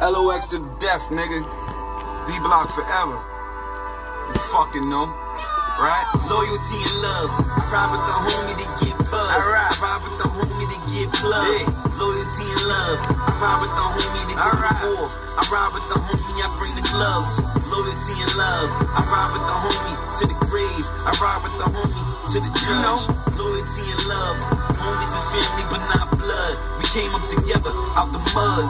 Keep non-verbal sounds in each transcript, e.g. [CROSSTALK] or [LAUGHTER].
LOX to death, nigga. D Block forever. You fucking know. Right? Loyalty and love. I ride with the homie to get buzz. I ride with the homie to get plugged. Yeah. Loyalty and love. I ride with the homie to All right. war. I ride with the homie, I bring the gloves. Loyalty and love. I ride with the homie to the grave. I ride with the homie to the judge. You know. Loyalty and love. Homies and family, but not blood. We came up together out the mud.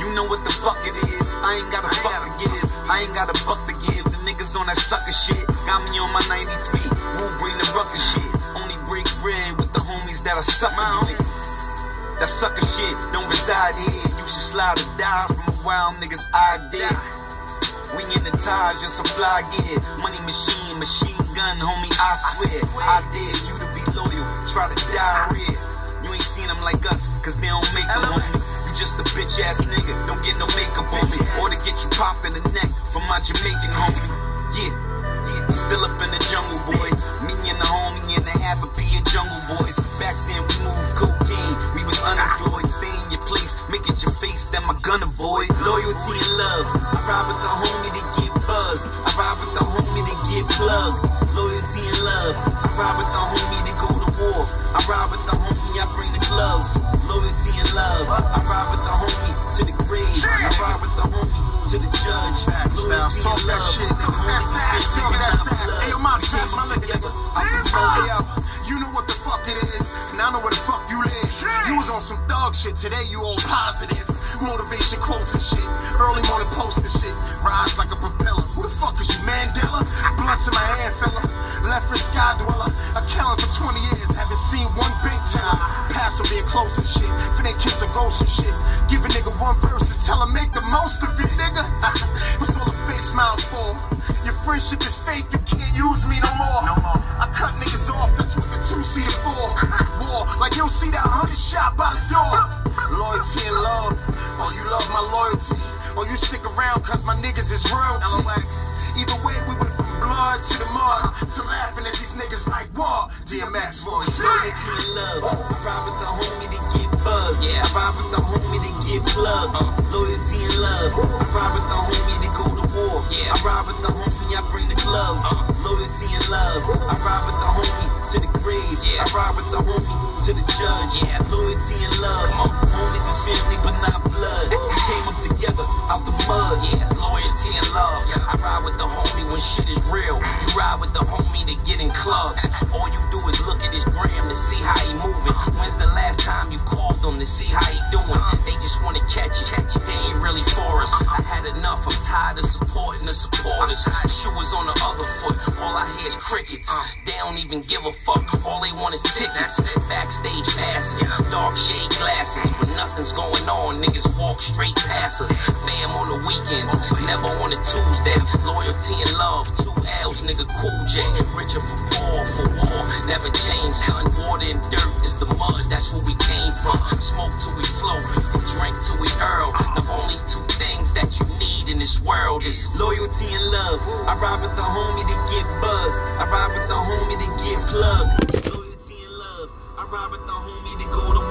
You know what the fuck it is. I ain't got a fuck to give. I ain't got a fuck to give. The niggas on that sucker shit. Got me on my 93. Won't bring the ruckus shit. Only break bread with the homies that are sucking my own. That sucker shit don't reside here. You should slide or die from a wild nigga's idea. We in the Taj and some fly gear. Money machine, machine gun, homie, I swear. I dare you to be loyal. Try to diarrhea. You ain't seen them like us, cause they don't make them, homie. You just a bitch ass nigga, don't get no makeup on me. Or to get you popped in the neck from my Jamaican homie. Yeah, yeah, still up in the jungle, boy. Me and the homie and a half a of jungle boys. Back then we moved cocaine, we was unemployed. Stay in your place, make it your face that my gun avoid. Loyalty and love. I ride with the homie to get buzzed. I ride with the homie to get plugged. Loyalty and love. I ride with the homie to go to war. I ride with the homie, Loyalty and love. I ride with the homie to the grave. I ride with the homie to the judge. Loyalty and that love. shit, that and sass, family, talk that sass. Hey, yo, Mom, We pass came my together out the Hey, yo, you know what the fuck it is, and I know where the fuck you live. You was on some thug shit, today you all positive. Motivation quotes and shit, early morning post and shit. Rise like a propeller. Who the fuck is you, Mandela? Blunts in my hand, fella. Left for sky dweller. Accounting for 20 years, haven't seen one big time. Pastor being close and shit. For they kiss a ghost and shit. Give a nigga one verse and tell him make the most of it, nigga. [LAUGHS] What's all the fake smiles for? Your friendship is fake, you can't use me no more. No more. I cut niggas off, that's what the two seater for. [LAUGHS] War, like you don't see that hundred shot by the door. [LAUGHS] Loyalty and love. Oh, you love my loyalty. Or you stick around cause my niggas is royalty. Either way, we went to the mud to laughing at these niggas like war. DMX voice. Loyalty and love. I ride with the homie to get buzzed. Yeah. I ride with the homie to get plugged. Uh-huh. Loyalty and love. I ride with the homie to go to war. Yeah. I ride with the homie, I bring the gloves. Uh-huh. Loyalty and love. I ride Yeah. I ride with the homie to the judge. Yeah. Loyalty and love. My homies is family, but not blood. We came up together out the mud. Yeah, loyalty and love. Yeah. I ride with the homie when shit is real. You ride with the homie to get in clubs. All you do is look at his gram to see how he moving. When's the last time you called him to see how he doing? They just wanna catch you. They ain't really for us. The supporters. Shoe is on the other foot. All I hear is crickets. They don't even give a fuck. All they want is tickets. Backstage passes. Dark shade glasses. When nothing's going on, niggas walk straight past us. Fam on the weekends. Never on a Tuesday. Loyalty and love. Two L's, nigga. Cool J. Richer for poor, for war. Never change, son. Water and dirt is the mud. That's where we came from. Smoke till we float. Drink till we earl. The only two things that you this world is Loyalty and love. I ride with the homie to get buzzed. I ride with the homie to get plugged. Loyalty and love. I ride with the homie to go to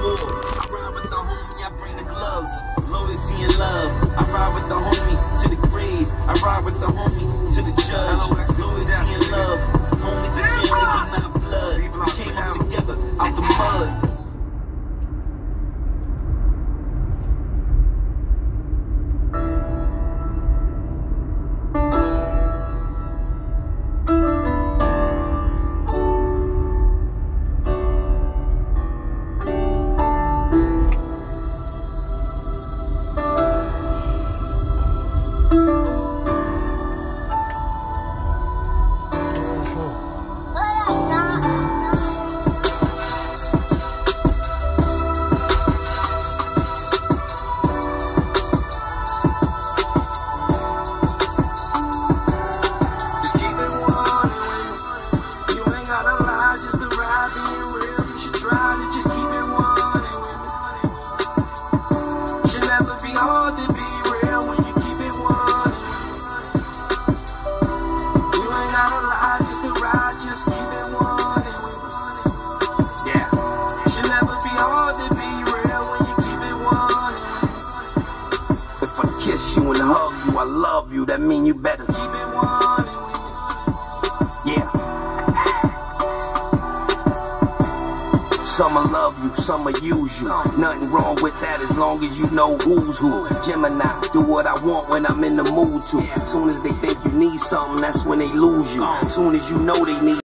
kiss you and hug you, I love you, that mean you better keep it one Yeah. Some will love you, some will use you. Nothing wrong with that as long as you know who's who. Gemini, do what I want when I'm in the mood to. Soon as they think you need something, that's when they lose you. Soon as you know they need